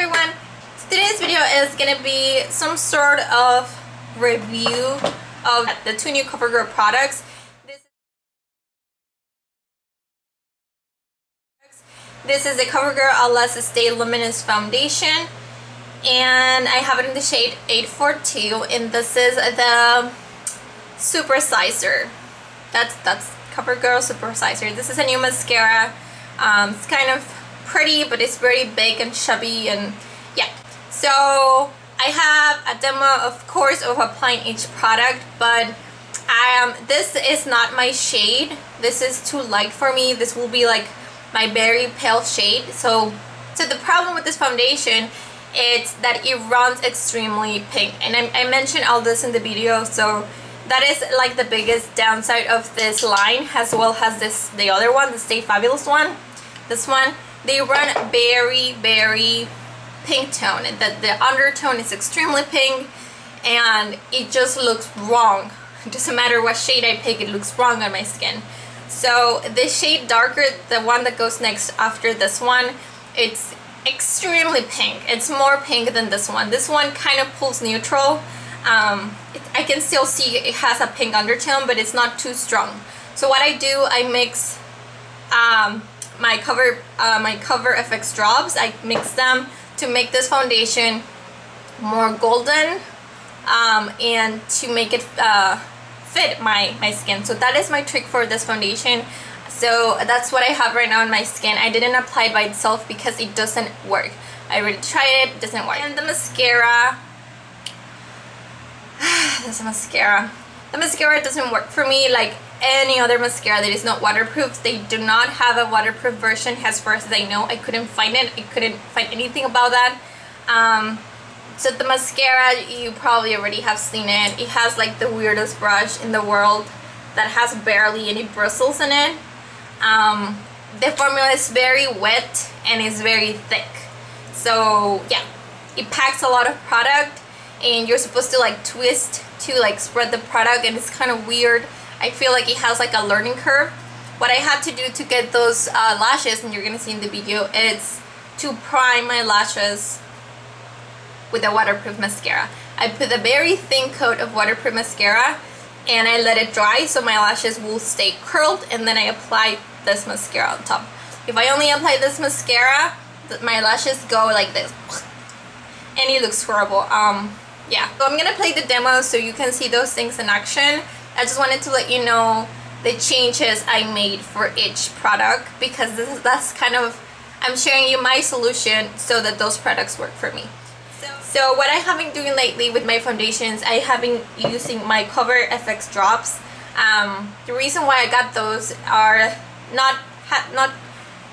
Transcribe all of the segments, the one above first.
everyone! Today's video is gonna be some sort of review of the two new CoverGirl products. This, is the CoverGirl Let's Stay Luminous Foundation and I have it in the shade 842 and this is the Super Sizer. That's, that's CoverGirl Super Sizer. This is a new mascara. Um, it's kind of pretty but it's very big and chubby and yeah. So I have a demo of course of applying each product but I um, this is not my shade. This is too light for me. This will be like my very pale shade. So so the problem with this foundation it's that it runs extremely pink. And I, I mentioned all this in the video so that is like the biggest downside of this line as well as this the other one the Stay Fabulous one. This one they run very very pink tone. The, the undertone is extremely pink and it just looks wrong. It doesn't matter what shade I pick it looks wrong on my skin. So this shade darker the one that goes next after this one it's extremely pink. It's more pink than this one. This one kind of pulls neutral. Um, it, I can still see it has a pink undertone but it's not too strong. So what I do I mix um, my cover uh, my cover FX drops. I mix them to make this foundation more golden um, and to make it uh, fit my my skin. So that is my trick for this foundation. So that's what I have right now on my skin. I didn't apply it by itself because it doesn't work. I already tried it, it doesn't work. And the mascara. This mascara. The mascara doesn't work for me. Like any other mascara that is not waterproof. They do not have a waterproof version as far as I know. I couldn't find it. I couldn't find anything about that. Um, so the mascara, you probably already have seen it. It has like the weirdest brush in the world that has barely any bristles in it. Um, the formula is very wet and it's very thick. So yeah, it packs a lot of product and you're supposed to like twist to like spread the product and it's kind of weird I feel like it has like a learning curve. What I had to do to get those uh, lashes, and you're gonna see in the video, is to prime my lashes with a waterproof mascara. I put a very thin coat of waterproof mascara and I let it dry so my lashes will stay curled and then I apply this mascara on top. If I only apply this mascara, my lashes go like this and it looks horrible. Um, yeah, so I'm gonna play the demo so you can see those things in action. I just wanted to let you know the changes I made for each product because that's kind of I'm sharing you my solution so that those products work for me. So, so what I have been doing lately with my foundations, I have been using my Cover FX drops. Um, the reason why I got those are not not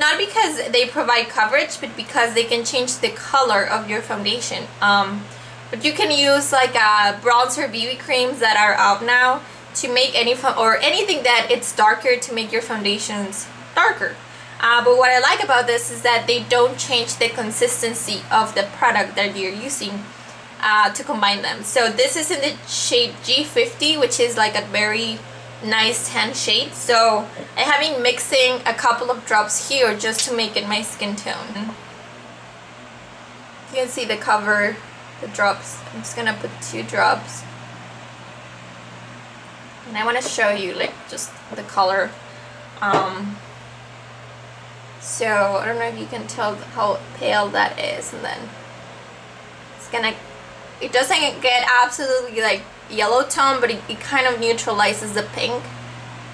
not because they provide coverage, but because they can change the color of your foundation. Um, but you can use like uh, bronzer BB creams that are out now to make any or anything that it's darker to make your foundations darker. Uh, but what I like about this is that they don't change the consistency of the product that you're using uh, to combine them. So this is in the shade G50 which is like a very nice tan shade. So I have been mixing a couple of drops here just to make it my skin tone. You can see the cover, the drops. I'm just gonna put two drops and I want to show you like just the color. Um, so I don't know if you can tell how pale that is and then it's gonna it doesn't get absolutely like yellow tone but it, it kind of neutralizes the pink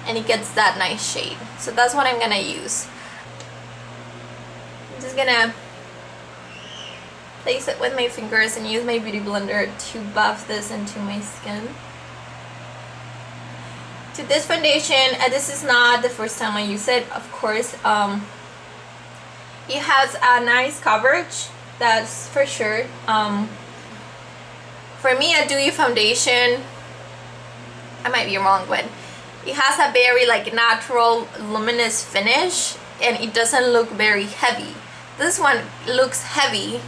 and it gets that nice shade. So that's what I'm gonna use. I'm just gonna place it with my fingers and use my beauty blender to buff this into my skin to this foundation and this is not the first time I use it. Of course um, it has a nice coverage that's for sure. Um, for me a dewy foundation I might be wrong but it has a very like natural luminous finish and it doesn't look very heavy. This one looks heavy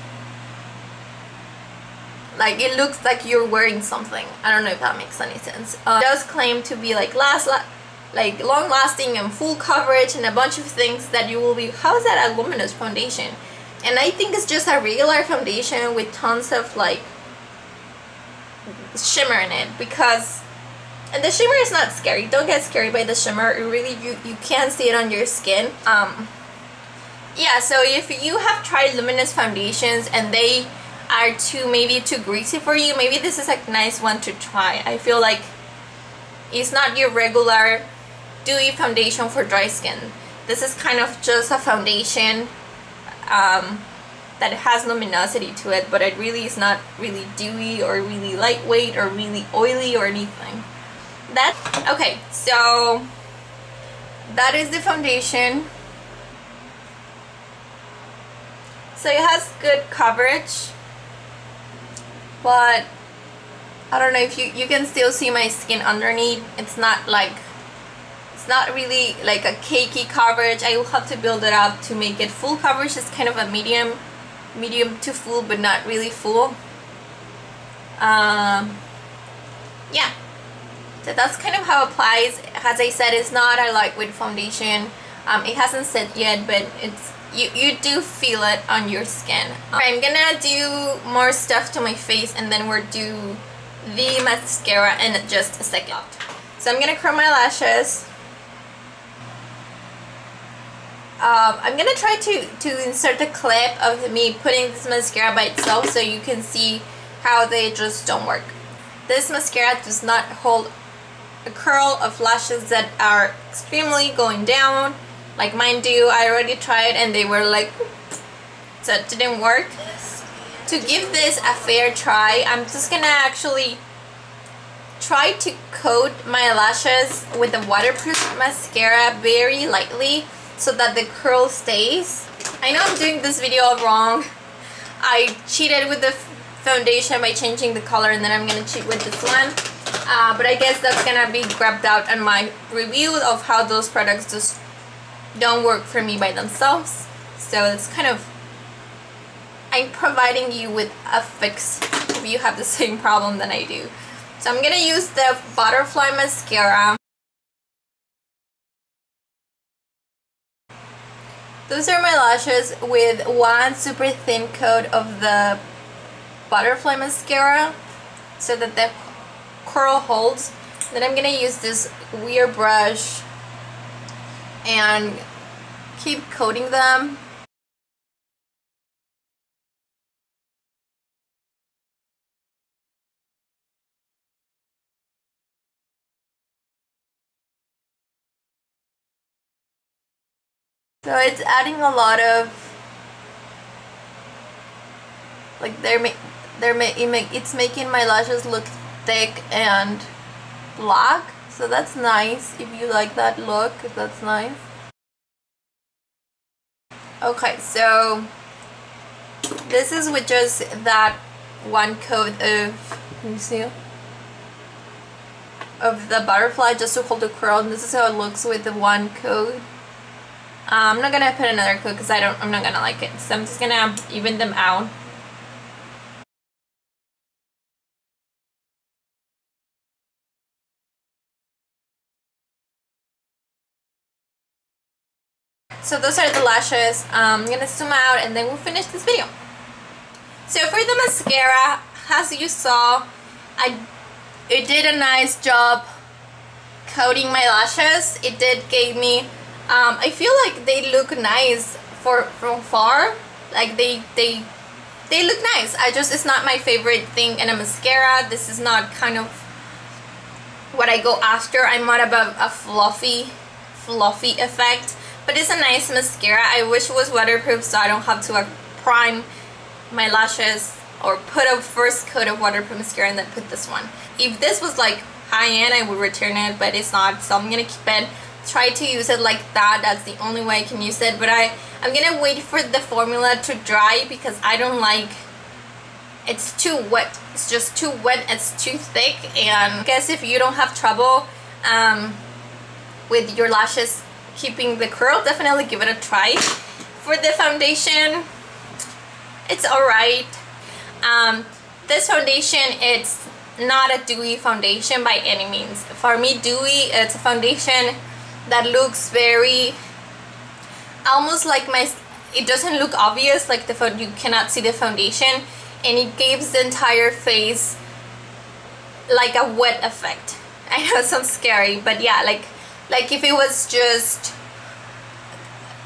like it looks like you're wearing something. I don't know if that makes any sense. Uh, claim to be like last la like long lasting and full coverage and a bunch of things that you will be how is that a luminous foundation? And I think it's just a regular foundation with tons of like shimmer in it because and the shimmer is not scary. Don't get scared by the shimmer. It really you you can see it on your skin. Um yeah so if you have tried luminous foundations and they are too maybe too greasy for you. Maybe this is a nice one to try. I feel like it's not your regular dewy foundation for dry skin. This is kind of just a foundation um, that has luminosity to it but it really is not really dewy or really lightweight or really oily or anything. That okay so that is the foundation. So it has good coverage but I don't know if you you can still see my skin underneath. It's not like it's not really like a cakey coverage. I will have to build it up to make it full coverage. It's kind of a medium medium to full but not really full. Um, yeah. So that's kind of how it applies. As I said it's not a lightweight foundation. Um, it hasn't set yet but it's you, you do feel it on your skin. I'm gonna do more stuff to my face and then we'll do the mascara in just a second. So I'm gonna curl my lashes. Um, I'm gonna try to, to insert a clip of me putting this mascara by itself so you can see how they just don't work. This mascara does not hold a curl of lashes that are extremely going down like mine do. I already tried and they were like, so it didn't work. To give this a fair try, I'm just gonna actually try to coat my lashes with the waterproof mascara very lightly so that the curl stays. I know I'm doing this video wrong. I cheated with the foundation by changing the color and then I'm gonna cheat with this one. Uh, but I guess that's gonna be grabbed out in my review of how those products just don't work for me by themselves. So it's kind of, I'm providing you with a fix if you have the same problem than I do. So I'm gonna use the Butterfly Mascara. Those are my lashes with one super thin coat of the Butterfly Mascara so that the curl holds. Then I'm to use this weird brush and keep coating them. So it's adding a lot of like they're ma they're ma it's making my lashes look thick and black so that's nice. If you like that look that's nice. Okay so this is with just that one coat of can you see of the butterfly just to hold the curl. And this is how it looks with the one coat. Uh, I'm not gonna put another coat because I don't I'm not gonna like it. So I'm just gonna even them out So those are the lashes. Um, I'm gonna zoom out and then we'll finish this video. So for the mascara, as you saw, I it did a nice job coating my lashes. It did give me, um, I feel like they look nice for from far. Like they they they look nice. I just it's not my favorite thing in a mascara. This is not kind of what I go after. I'm not about a fluffy fluffy effect. But it's a nice mascara. I wish it was waterproof so I don't have to prime my lashes or put a first coat of waterproof mascara and then put this one. If this was like high-end, I would return it, but it's not. So I'm going to keep it. Try to use it like that. That's the only way I can use it. But I, I'm going to wait for the formula to dry because I don't like... It's too wet. It's just too wet. It's too thick. And I guess if you don't have trouble um, with your lashes keeping the curl definitely give it a try for the foundation. It's alright um, this foundation it's not a dewy foundation by any means. For me dewy it's a foundation that looks very almost like my it doesn't look obvious like the you cannot see the foundation and it gives the entire face like a wet effect. I know it sounds scary but yeah like like if it was just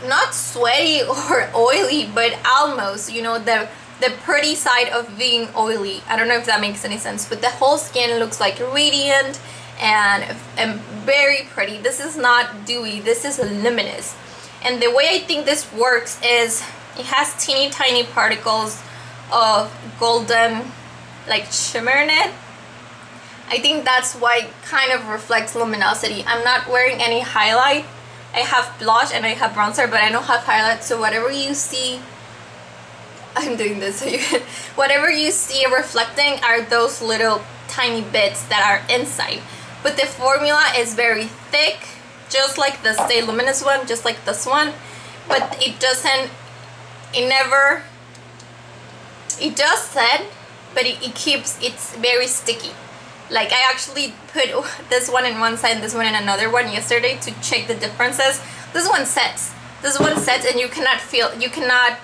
not sweaty or oily but almost you know the the pretty side of being oily. I don't know if that makes any sense but the whole skin looks like radiant and, and very pretty. This is not dewy. This is luminous. And the way I think this works is it has teeny tiny particles of golden like shimmer in it I think that's why kind of reflects luminosity. I'm not wearing any highlight. I have blush and I have bronzer but I don't have highlight. So whatever you see I'm doing this. So you can, whatever you see reflecting are those little tiny bits that are inside. But the formula is very thick just like the Stay Luminous one just like this one. But it doesn't it never it does set but it, it keeps it's very sticky like I actually put this one in one side and this one in another one yesterday to check the differences. This one sets. This one sets and you cannot feel you cannot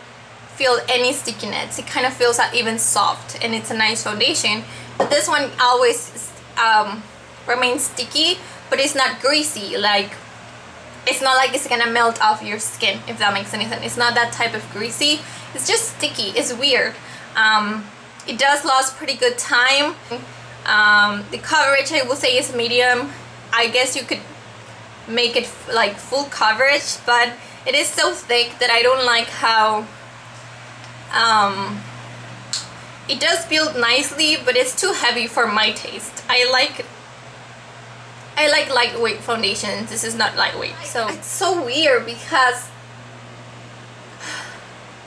feel any stickiness. It kind of feels even soft and it's a nice foundation. But this one always um, remains sticky but it's not greasy. Like it's not like it's gonna melt off your skin if that makes any sense it's not that type of greasy. It's just sticky. It's weird. Um, it does last pretty good time um, the coverage I will say is medium. I guess you could make it like full coverage but it is so thick that I don't like how um, it does build nicely but it's too heavy for my taste. I like I like lightweight foundations this is not lightweight so. It's so weird because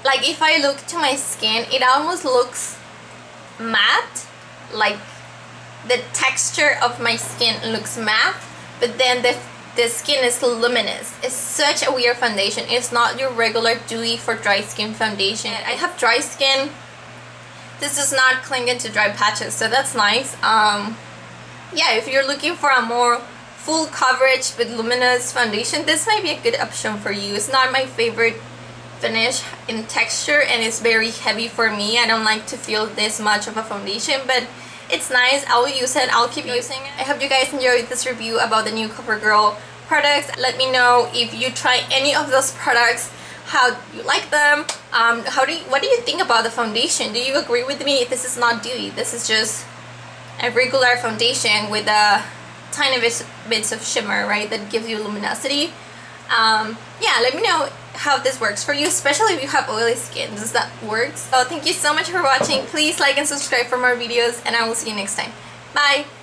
like if I look to my skin it almost looks matte like the texture of my skin looks matte but then the the skin is luminous. It's such a weird foundation. It's not your regular dewy for dry skin foundation. I have dry skin. This does not cling into dry patches so that's nice. Um yeah if you're looking for a more full coverage with luminous foundation this might be a good option for you. It's not my favorite finish in texture and it's very heavy for me. I don't like to feel this much of a foundation but it's nice. I will use it. I'll keep using it. I hope you guys enjoyed this review about the new CoverGirl products. Let me know if you try any of those products how you like them um, how do you, what do you think about the foundation do you agree with me this is not dewy this is just a regular foundation with a tiny bits, bits of shimmer right that gives you luminosity um, yeah let me know how this works for you, especially if you have oily skin. Does that work? So thank you so much for watching. Please like and subscribe for more videos and I will see you next time. Bye!